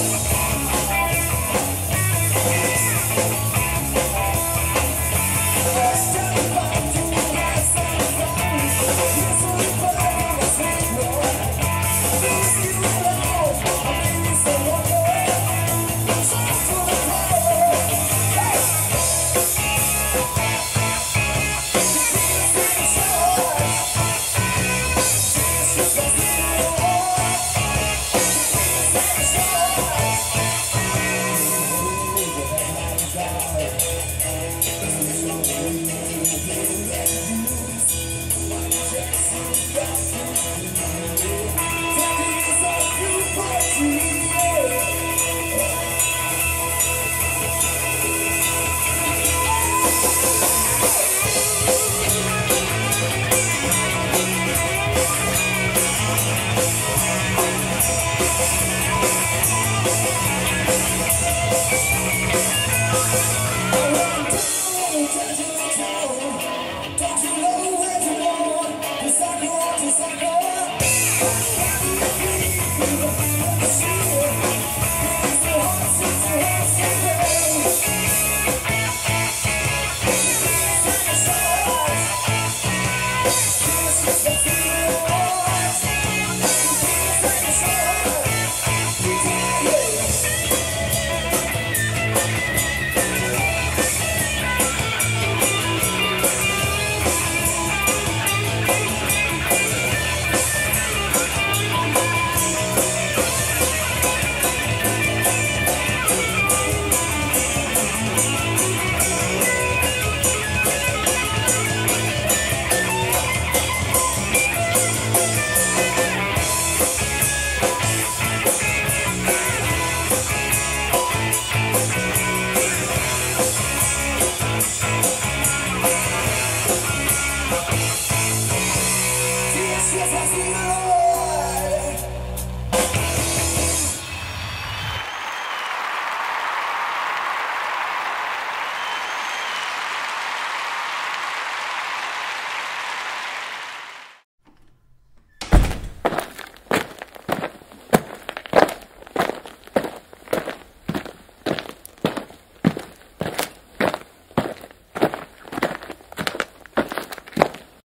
Bye. Yes.